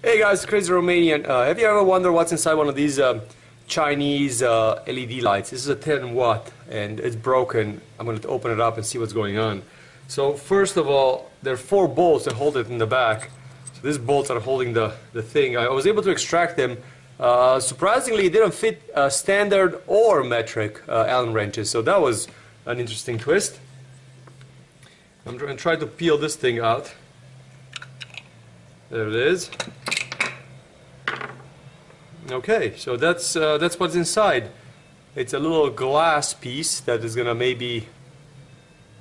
Hey guys, Crazy Romanian. Uh, have you ever wondered what's inside one of these um, Chinese uh, LED lights? This is a 10 watt and it's broken. I'm going to open it up and see what's going on. So first of all, there are four bolts that hold it in the back. So these bolts are holding the, the thing. I was able to extract them. Uh, surprisingly, it didn't fit uh, standard or metric uh, Allen wrenches. So that was an interesting twist. I'm going to try to peel this thing out. There it is. Okay, so that's uh, that's what's inside. It's a little glass piece that is gonna maybe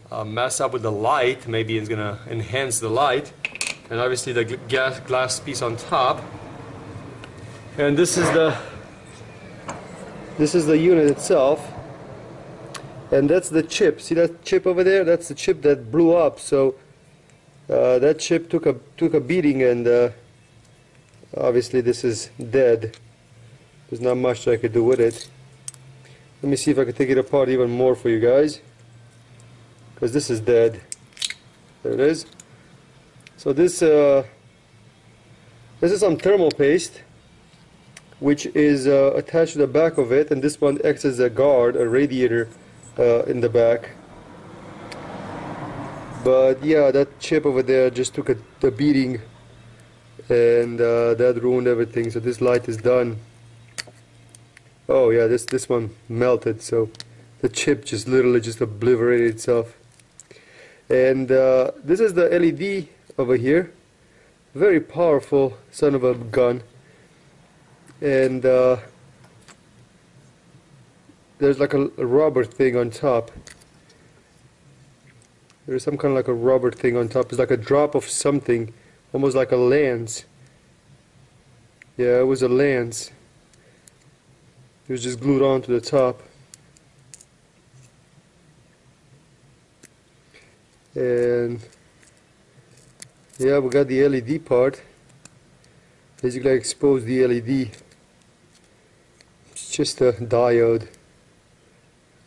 uh, mess up with the light. Maybe it's gonna enhance the light, and obviously the gl glass piece on top. And this is the this is the unit itself, and that's the chip. See that chip over there? That's the chip that blew up. So uh, that chip took a took a beating, and uh, obviously this is dead. There's not much I could do with it. Let me see if I can take it apart even more for you guys. Because this is dead. There it is. So this, uh, this is some thermal paste which is uh, attached to the back of it and this one acts as a guard, a radiator uh, in the back. But yeah, that chip over there just took a, a beating and uh, that ruined everything. So this light is done. Oh yeah, this this one melted, so the chip just literally just obliterated itself. And uh, this is the LED over here, very powerful son of a gun. And uh, there's like a, a rubber thing on top. There's some kind of like a rubber thing on top. It's like a drop of something, almost like a lens. Yeah, it was a lens. It was just glued on to the top. And yeah, we got the LED part. Basically, I exposed the LED. It's just a diode.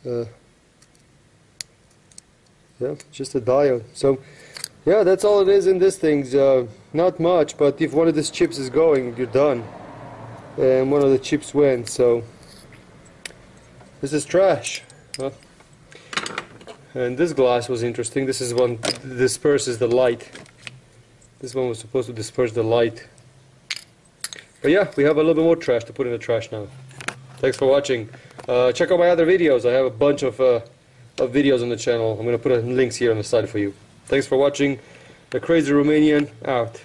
Uh, yeah, just a diode. So, yeah, that's all it is in this thing. Uh, not much, but if one of these chips is going, you're done. And one of the chips went, so this is trash. And this glass was interesting. This is one disperses the light. This one was supposed to disperse the light. But yeah, we have a little bit more trash to put in the trash now. Thanks for watching. Uh, check out my other videos. I have a bunch of, uh, of videos on the channel. I'm going to put links here on the side for you. Thanks for watching. The Crazy Romanian out.